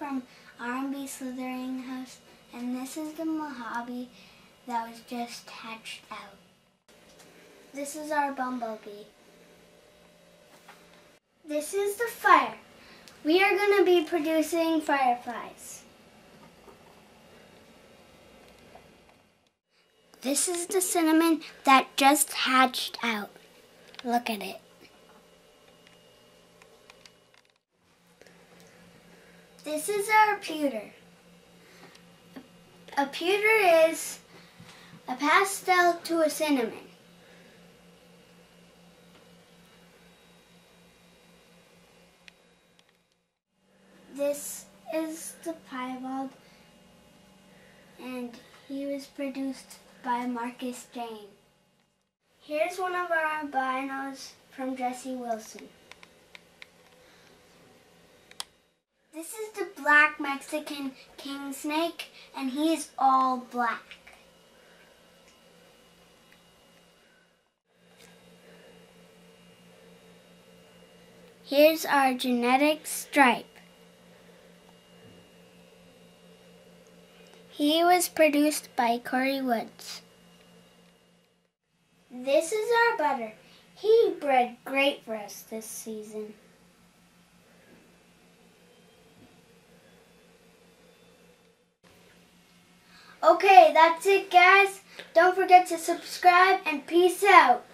Mojave slithering house, and this is the Mojave that was just hatched out. This is our bumblebee. This is the fire. We are going to be producing fireflies. This is the cinnamon that just hatched out. Look at it. This is our pewter. A pewter is a pastel to a cinnamon. This is the piebald and he was produced by Marcus Jane. Here's one of our albinos from Jesse Wilson. This is the black Mexican king snake, and he is all black. Here's our genetic stripe. He was produced by Corey Woods. This is our butter. He bred great for us this season. Okay, that's it guys. Don't forget to subscribe and peace out.